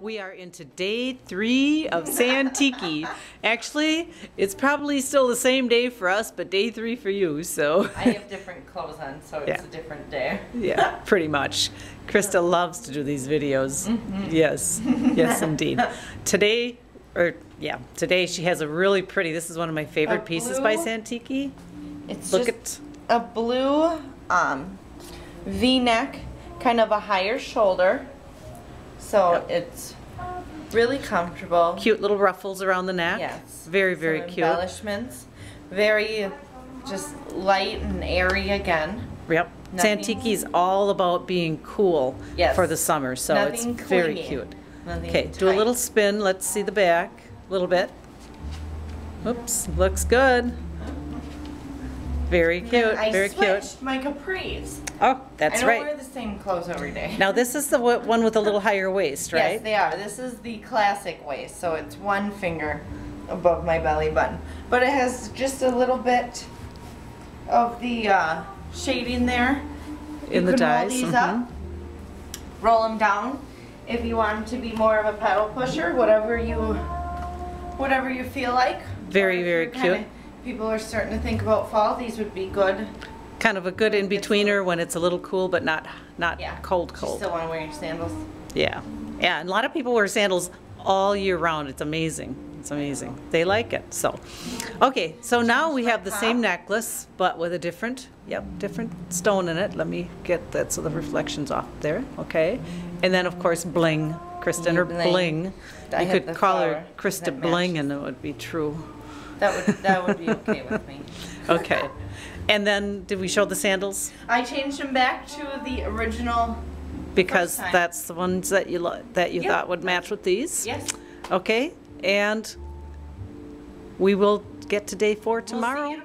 We are into day three of Santiki. Actually, it's probably still the same day for us, but day three for you, so. I have different clothes on, so it's Yeah. a different day. Yeah, pretty much. Krista loves to do these videos. Yes, yes, indeed. Today, or yeah, today she has a really pretty. This is one of my favorite A pieces by blue- Santiki. It's Look just at a blue um, V-neck, kind of a higher shoulder. So Yep. it's really comfortable. cute little ruffles around the neck. Yes. very Some very cute. Embellishments. Very just light and airy again. Yep. Santiki is all about being cool Yes. for the summer, so Nothing it's very clingy. cute. Nothing Okay, do a little spin. Let's see the back a little bit. Oops, looks good. Very cute, I very cute. switched my capris. Oh, that's right. Same clothes every day. Now this is the one one with a little higher waist, right? Yes, they are. This is the classic waist, so it's one finger above my belly button. But it has just a little bit of the uh, shading there. In you the can roll dies, these mhm. up, roll them down. If you want 'em to be more of a pedal pusher, whatever you, whatever you feel like. Very, very kinda- cute. People are starting to think about fall. These would be good. Kind of a good in-betweener when it's a little cool, but not, not Yeah. cold, You cold. still want to wear your sandals. Yeah, yeah, and a lot of people wear sandals all year round. It's amazing. It's amazing. They like it, so. Okay, so now we have the same necklace, but with a different, yep, different stone in it. Let me get that so the reflection's off there, okay? And then, of course, bling. Kristen, or Bling. You could call her Krista Bling and it would be true. That would that would be okay with me. Okay. And then, did we show the sandals? I changed them back to the original. Because time. that's the ones that you, that you Yep. thought would match with these? Yes. Okay, and we will get to day four We'll see you tomorrow.